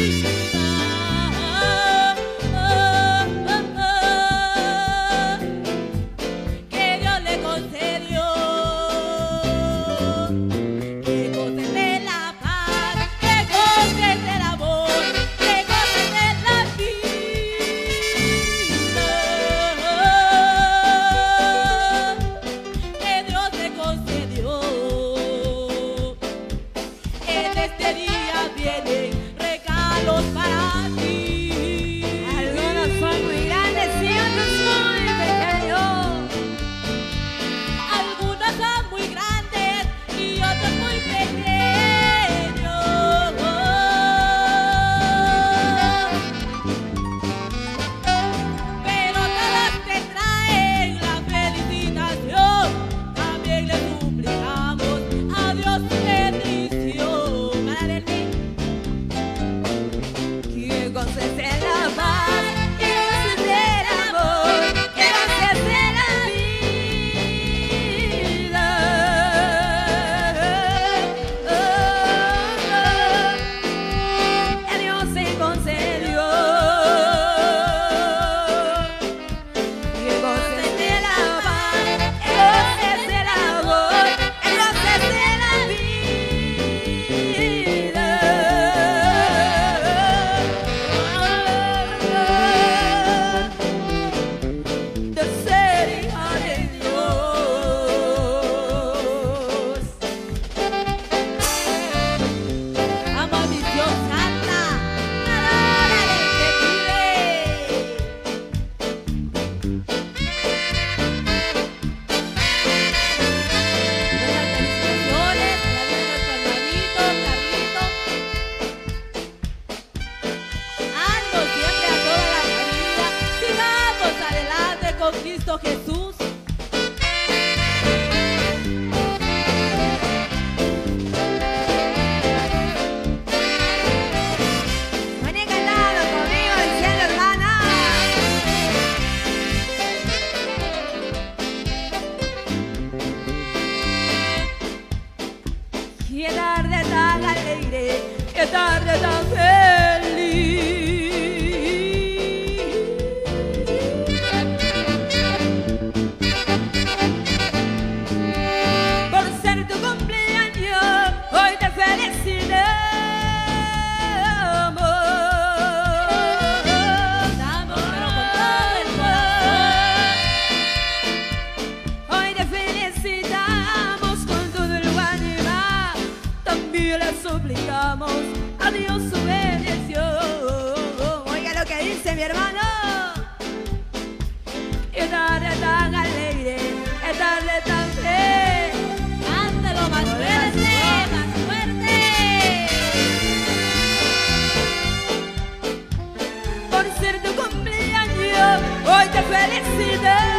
Lisa. Cristo Let's see the